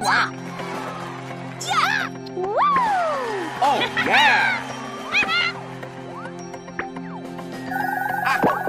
Wah. Yeah! Woo! Oh, yeah! ah.